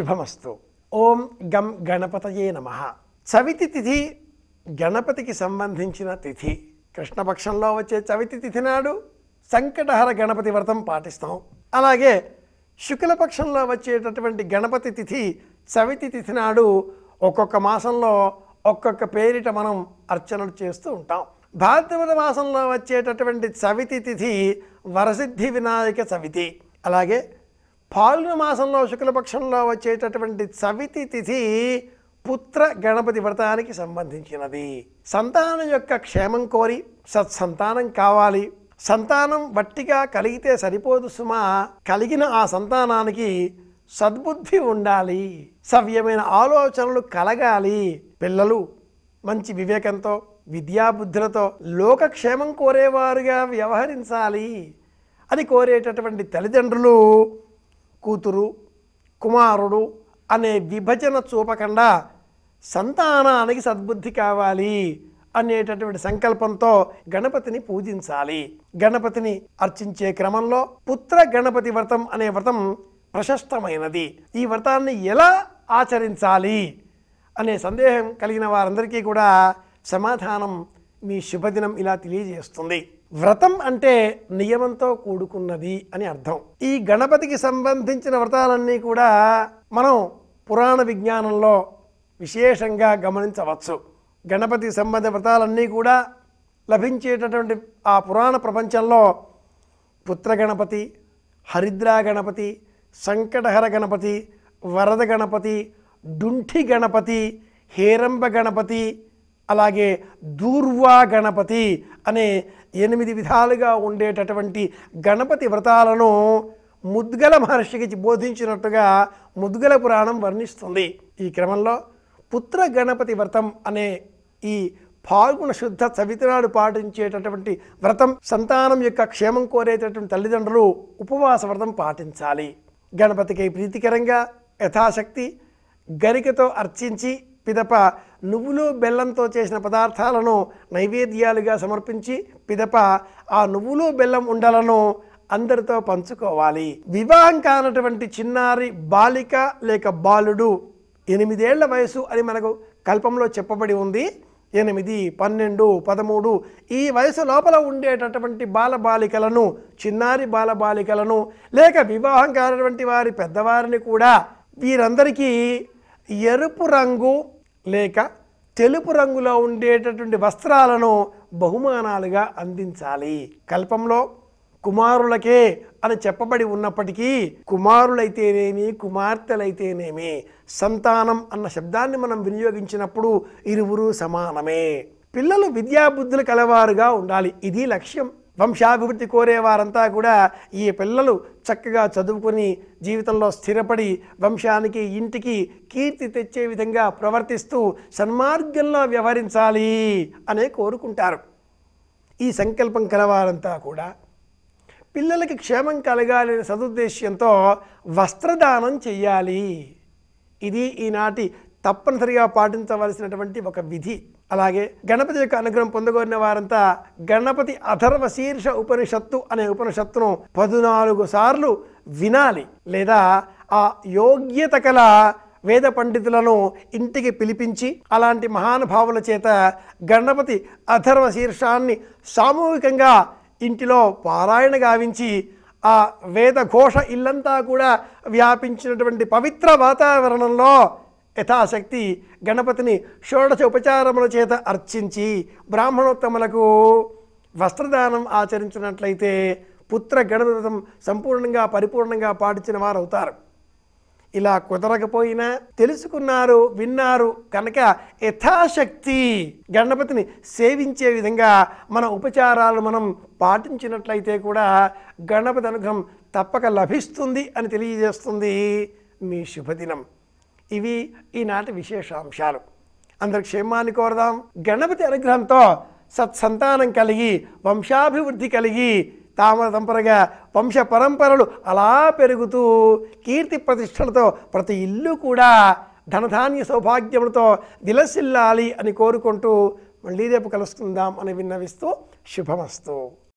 శుభమస్తు. ఓం గం గణపతయే నమ. చవితి తిథి గణపతికి సంబంధించిన తిథి. కృష్ణపక్షంలో వచ్చే చవితి తిథి నాడు సంకటహర గణపతి వ్రతం పాటిస్తాం. అలాగే శుక్లపక్షంలో వచ్చేటటువంటి గణపతి తిథి చవితి తిథి నాడు ఒక్కొక్క మాసంలో ఒక్కొక్క పేరిట మనం అర్చనలు చేస్తూ ఉంటాం. భాద్రపద మాసంలో వచ్చేటటువంటి చవితి తిథి వరసిద్ధి వినాయక చవితి. అలాగే పాల్గొన మాసంలో శుక్లపక్షంలో వచ్చేటటువంటి చవితి తిథి పుత్ర గణపతి వ్రతానికి సంబంధించినది. సంతానం యొక్క క్షేమం కోరి సత్సంతానం కావాలి. సంతానం వట్టిగా కలిగితే సరిపోదు సుమా. కలిగిన ఆ సంతానానికి సద్బుద్ధి ఉండాలి. సవ్యమైన ఆలోచనలు కలగాలి. పిల్లలు మంచి వివేకంతో విద్యాబుద్ధులతో లోకక్షేమం కోరేవారుగా వ్యవహరించాలి. అని కోరేటటువంటి తల్లిదండ్రులు కూతురు కుమారుడు అనే విభజన చూపకుండా సంతానానికి సద్బుద్ధి కావాలి అనేటటువంటి సంకల్పంతో గణపతిని పూజించాలి. గణపతిని అర్చించే క్రమంలో పుత్ర గణపతి వ్రతం అనే వ్రతం ప్రశస్తమైనది. ఈ వ్రతాన్ని ఎలా ఆచరించాలి అనే సందేహం కలిగిన వారందరికీ కూడా సమాధానం మీ శుభదినం ఇలా తెలియజేస్తుంది. వ్రతం అంటే నియమంతో కూడుకున్నది అని అర్థం. ఈ గణపతికి సంబంధించిన వ్రతాలన్నీ కూడా మనం పురాణ విజ్ఞానంలో విశేషంగా గమనించవచ్చు. గణపతి సంబంధ వ్రతాలన్నీ కూడా లభించేటటువంటి ఆ పురాణ ప్రపంచంలో పుత్ర గణపతి హరిద్రా గణపతి సంకటహర గణపతి వరద గణపతి డుంఠి గణపతి హేరంబ గణపతి అలాగే దూర్వా గణపతి అనే ఎనిమిది విధాలుగా ఉండేటటువంటి గణపతి వ్రతాలను ముద్గల మహర్షికి బోధించినట్టుగా ముద్గల పురాణం వర్ణిస్తుంది. ఈ క్రమంలో పుత్ర గణపతి వ్రతం అనే ఈ పాల్గొన శుద్ధ చవితినాడు పాటించేటటువంటి వ్రతం సంతానం యొక్క క్షేమం కోరేటటువంటి తల్లిదండ్రులు ఉపవాస వ్రతం పాటించాలి. గణపతికి ప్రీతికరంగా యథాశక్తి గరికతో అర్చించి పిదప నువ్వులు బెల్లంతో చేసిన పదార్థాలను నైవేద్యాలుగా సమర్పించి పిదప ఆ నువ్వులు బెల్లం ఉండలను అందరితో పంచుకోవాలి. వివాహం కానటువంటి చిన్నారి బాలిక లేక బాలుడు ఎనిమిదేళ్ళ వయసు అని మనకు కల్పంలో చెప్పబడి ఉంది. ఎనిమిది పన్నెండు పదమూడు ఈ వయసు లోపల ఉండేటటువంటి బాలబాలికలను చిన్నారి బాలబాలికలను లేక వివాహం కానటువంటి వారి పెద్దవారిని కూడా వీరందరికీ ఎరుపు రంగు లేక తెలుపు రంగులో ఉండేటటువంటి వస్త్రాలను బహుమానాలుగా అందించాలి. కల్పంలో కుమారులకే అని చెప్పబడి ఉన్నప్పటికీ కుమారులైతేనేమి కుమార్తెలైతేనేమి? సంతానం అన్న శబ్దాన్ని మనం వినియోగించినప్పుడు ఇరువురు సమానమే. పిల్లలు విద్యాబుద్ధులు కలవారుగా ఉండాలి. ఇది లక్ష్యం. వంశాభివృద్ధి కోరేవారంతా కూడా ఈ పిల్లలు చక్కగా చదువుకొని జీవితంలో స్థిరపడి వంశానికి ఇంటికి కీర్తి తెచ్చే విధంగా ప్రవర్తిస్తూ సన్మార్గంలో వ్యవహరించాలి అనే కోరుకుంటారు. ఈ సంకల్పం కలవారంతా కూడా పిల్లలకి క్షేమం కలగాలనే సదుద్దేశ్యంతో వస్త్రదానం చెయ్యాలి. ఇది ఈనాటి తప్పనిసరిగా పాటించవలసినటువంటి ఒక విధి. అలాగే గణపతి యొక్క అనుగ్రహం పొందగోరిన వారంతా గణపతి అథర్వ శీర్ష ఉపనిషత్తు అనే ఉపనిషత్తును పద్నాలుగు సార్లు వినాలి లేదా ఆ యోగ్యత కల వేద పండితులను ఇంటికి పిలిపించి అలాంటి మహానుభావుల చేత గణపతి అథర్వ శీర్షాన్ని సామూహికంగా ఇంటిలో పారాయణ గావించి ఆ వేద ఘోష ఇల్లంతా కూడా వ్యాపించినటువంటి పవిత్ర వాతావరణంలో యథాశక్తి గణపతిని షోడశ ఉపచారముల చేత అర్చించి బ్రాహ్మణోత్తములకు వస్త్రదానం ఆచరించినట్లయితే పుత్ర గణపతం సంపూర్ణంగా పరిపూర్ణంగా పాటించిన వారు అవుతారు ఇలా కుదరకపోయినా తెలుసుకున్నారు విన్నారు కనుక యథాశక్తి గణపతిని సేవించే విధంగా మన ఉపచారాలు మనం పాటించినట్లయితే కూడా గణపతి అనుగ్రహం తప్పక లభిస్తుంది అని తెలియజేస్తుంది మీ శుభదినం. ఇవి ఈనాటి విశేషాంశాలు. అందరి క్షేమాన్ని కోరదాం. గణపతి అనుగ్రహంతో సత్సంతానం కలిగి వంశాభివృద్ధి కలిగి తామర తంపరగా వంశ పరంపరలు అలా పెరుగుతూ కీర్తి ప్రతిష్టలతో ప్రతి ఇల్లు కూడా ధనధాన్య సౌభాగ్యములతో దిలసిల్లాలి అని కోరుకుంటూ మళ్ళీ రేపు కలుసుకుందాం అని విన్నవిస్తూ శుభమస్తు.